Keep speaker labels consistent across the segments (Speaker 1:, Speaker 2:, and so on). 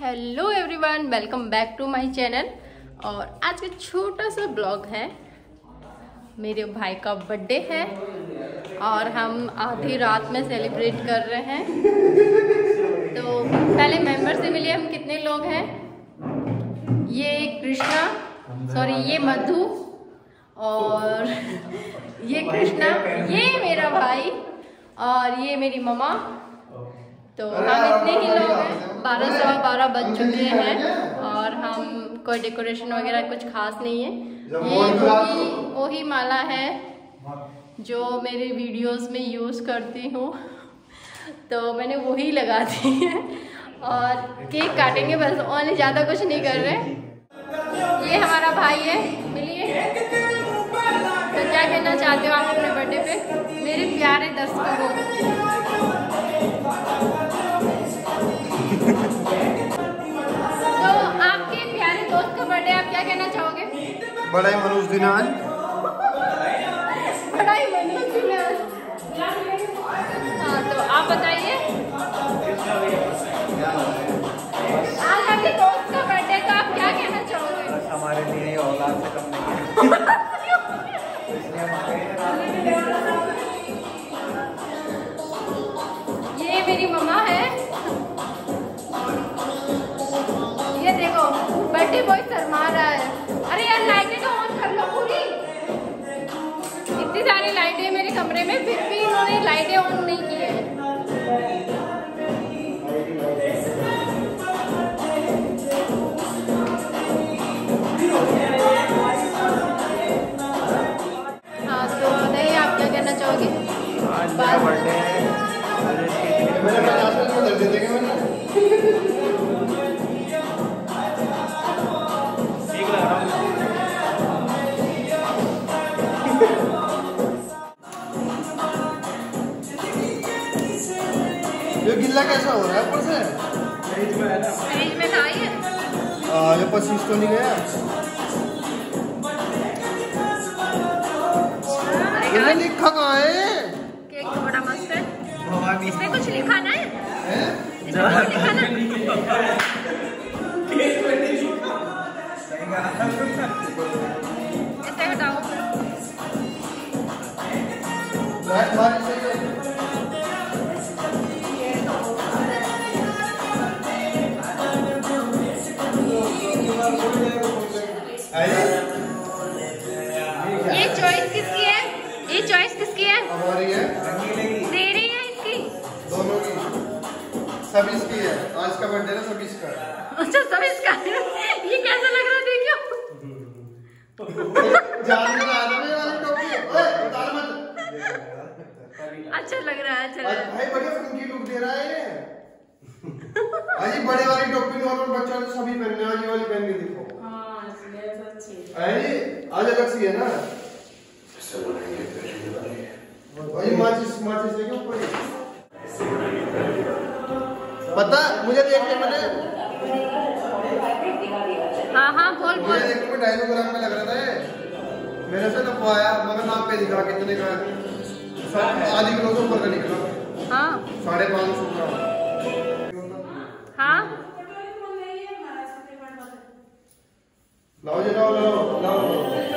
Speaker 1: Hello everyone welcome back to my channel और आज का छोटा सा ब्लॉग है। मेरे भाई का बर्थडे है। और हम आधी रात में सेलिब्रेट कर रहे हैं। तो पहले मेंबर से मिले हम कितने लोग हैं? ये कृष्णा सॉरी ये मधु और ये कृष्णा, ये मेरा भाई और ये मेरी ममा तो हम इतने ही लोग हैं। बारह सवा बारह बज चुके हैं और हम कोई डेकोरेशन वगैरह कुछ खास नहीं है। ये वही वही माला है जो मेरे वीडियोस में यूज़ करती हूँ। तो मैंने वही लगा दी है। और केक काटेंगे बस और ज़्यादा कुछ नहीं कर रहे। ये हमारा भाई है मिलिए। तो क्या कहना चाहते हो आप अपने बर्थडे पे? मेरे प्यारे दर्शकों को
Speaker 2: बड़ा ही मनोज दिनाल
Speaker 1: बड़ा ही मनोज जी ने हाँ तो आप बताइए। आज आपके दोस्त का बर्थडे तो आप क्या कहना चाहोगे?
Speaker 2: हमारे लिए औलाद से कम नहीं है।
Speaker 1: ये मेरी मम्मा है। ये देखो बर्थडे बॉय शर्मा रहा है। अरे यार लाइटें तो ऑन कर लो पूरी। इतनी सारी लाइटें हैं मेरे कमरे में फिर भी इन्होंने लाइटें ऑन नहीं की है। हाँ तो बताइए आप क्या कहना चाहोगे?
Speaker 2: आज बर्थडे
Speaker 3: कैसा हो रहा है? ऊपर से?
Speaker 2: फ्रिज में है ना?
Speaker 1: फ्रिज में था ये।
Speaker 3: हाँ ये पच्चीस तो नहीं गया? लिखा कहाँ है?
Speaker 1: केक तो बड़ा मस्त है। इसमें कुछ लिखा ना है?
Speaker 3: है?
Speaker 1: इसमें कुछ लिखा ना? इसे
Speaker 3: है हमारी है।
Speaker 1: तेरी है इसकी
Speaker 3: दोनों की। सब इसकी है। आज का बर्थडे ना सब इसका
Speaker 1: अच्छा सब इसका ये कैसा लग रहा है देखियो
Speaker 3: जान में आ रहा है ये टोपी ओए उतार मत।
Speaker 1: अच्छा लग रहा है अच्छा रहा है
Speaker 3: भाई बढ़िया फंकी लुक दे रहा है ये। बड़े वाली टोपी नॉर्मल बच्चों ने सभी पहनने आज ये वाली पहन के दिखो। अरे आज अलग सी है ना। भाई माचिस माचिस लेके ऊपर पता मुझे देखने मैंने
Speaker 1: हाँ हाँ बोल
Speaker 3: मुझे
Speaker 1: बोल।
Speaker 3: देखने में ढाई सौ ग्राम में लग रहा था ये। मेरे से नपवाया मगर नाम पे दिखा कितने का है। आधी किलो से ऊपर का निकला।
Speaker 1: हाँ।
Speaker 3: साढ़े पाँच सौ ग्राम
Speaker 1: हाँ।
Speaker 3: लाओ जी लाओ लाओ लाओ।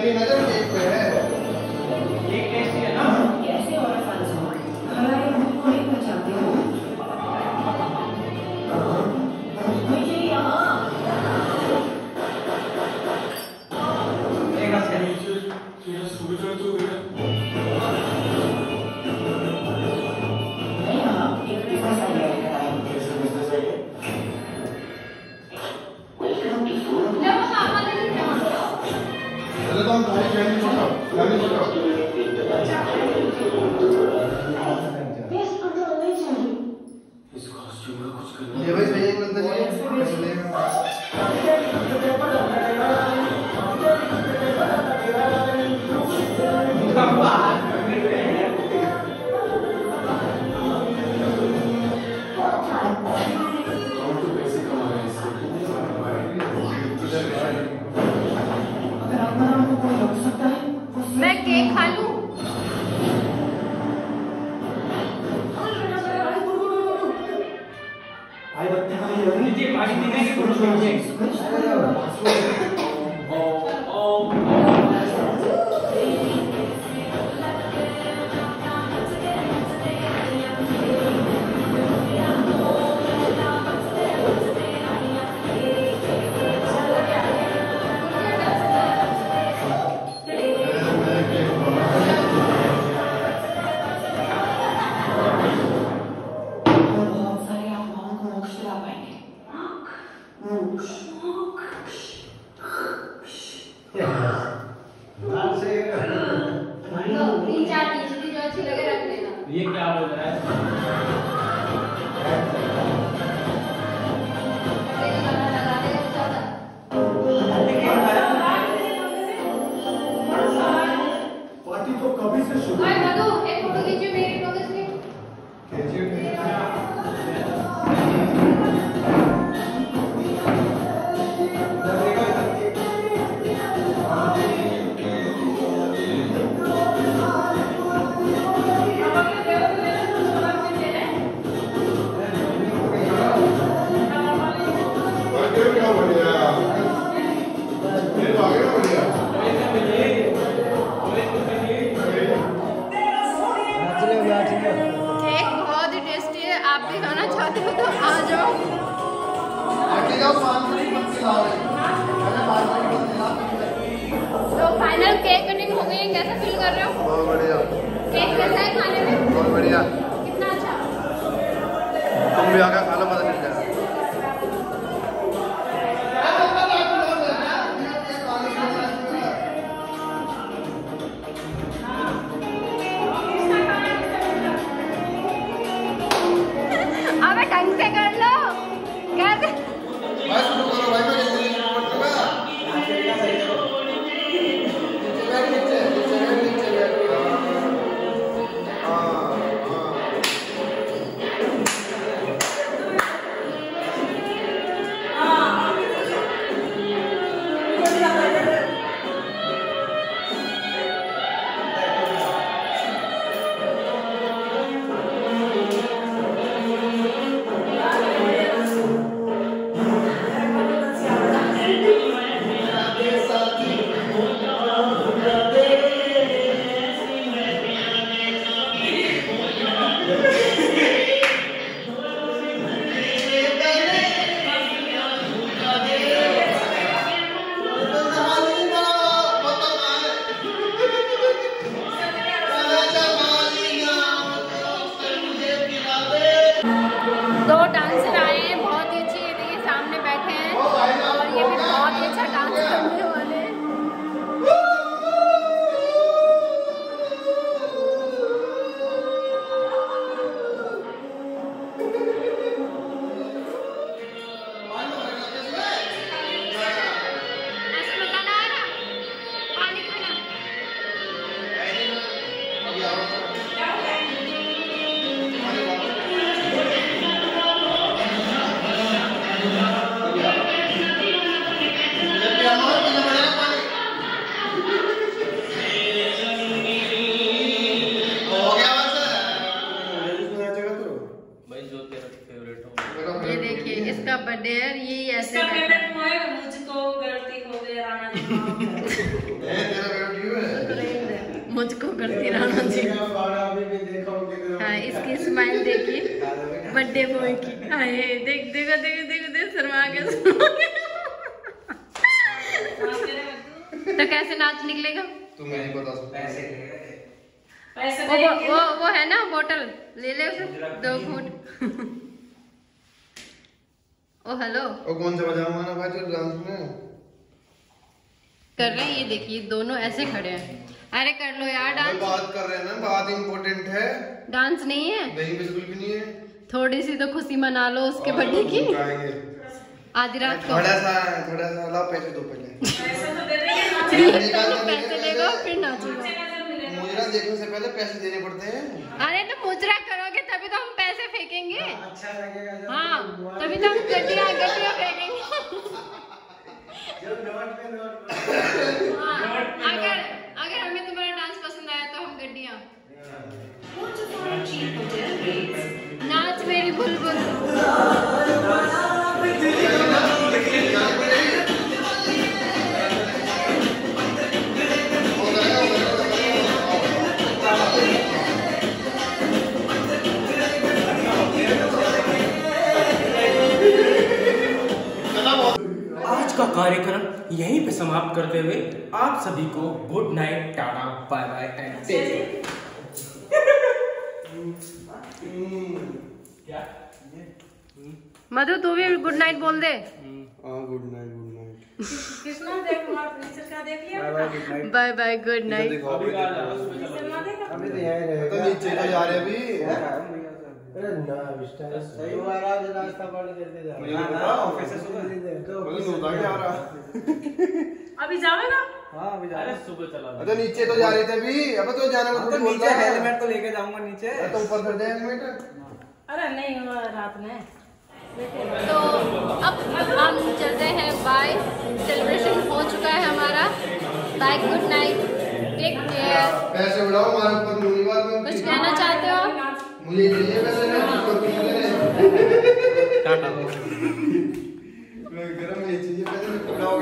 Speaker 3: मेरी नज़र में पे है। मुझको
Speaker 1: करती राणा जी हाँ इसकी स्माइल देखिए बर्थडे बॉय की। हाँ, अरे देख देखो देखो देखो देख शर्मा के तो कैसे नाच निकलेगा?
Speaker 3: तुम नहीं बता पैसे
Speaker 4: पैसे
Speaker 1: वो, वो वो है ना बोतल ले ले उसे दो फूट ओ हेलो
Speaker 3: ओ कौन से बजाऊँगा ना भाई जो डांस में?
Speaker 1: कर रहे हैं ये देखिए दोनों ऐसे खड़े हैं। अरे कर लो यार डांस।
Speaker 3: बात कर रहे हैं ना बात इम्पोर्टेंट है।
Speaker 1: डांस नहीं है?
Speaker 3: नहीं बिल्कुल भी नहीं है।
Speaker 1: थोड़ी सी तो खुशी मना लो उसके बर्थडे की। आधी रात को।
Speaker 3: थोड़ा सा थोड़ा सा ला पैसे दो पहले।
Speaker 4: पैसे तो दे देंगे
Speaker 1: फिर नाचेगा।
Speaker 3: मुजरा देखने से पहले पैसे देने पड़ते हैं।
Speaker 1: अरे तो मुजरा करोगे तभी तो हम पैसे फेंकेंगे। अच्छा लगेगा हाँ तभी तो हम गड्डिया गड्डिया फेंकेंगे। हाँ, अगर अगर हमें तुम्हारा डांस पसंद आया तो हम गड्डिया नाच मेरी बुलबुल।
Speaker 5: कार्यक्रम यहीं पे समाप्त करते हुए आप सभी को good night tata bye bye and take
Speaker 1: Madhu तू भी गुड नाइट बोल दे।
Speaker 3: हाँ good night good night.
Speaker 4: Krishna देख वहाँ नीचे का देख लिया?
Speaker 1: Bye bye good night.
Speaker 5: अभी है?
Speaker 6: तो यहीं रहेगा
Speaker 3: नीचे तो जा रहे अभी
Speaker 6: अरे ना विस्तार सही महाराज नाश्ता पानी करके जा
Speaker 3: मुझे नहीं ऑफ़िस से सुबह। मुझे सोता क्या आ रहा।
Speaker 4: अभी जाओगे ना?
Speaker 6: हाँ अभी जा
Speaker 5: अरे सुबह चला
Speaker 3: अरे नीचे तो जा रहे थे अभी। अब तो जाने को
Speaker 6: तो नीचे हेलमेट तो लेके जाऊँगा नीचे।
Speaker 3: तो ऊपर कर दे हेलमेट
Speaker 4: अरे नहीं रात में।
Speaker 1: तो अब हम चलते हैं बाय। सेलिब्रेशन हो चुका है हमारा। Bye good night take care
Speaker 3: पैसे उड़ाओ हमारे ऊपर
Speaker 1: कुछ कहना चाहते हो आप?
Speaker 3: मुझे ये पता है उसको पीने टाटा गरम है
Speaker 5: चीज़ें पहले पकड़ाओगे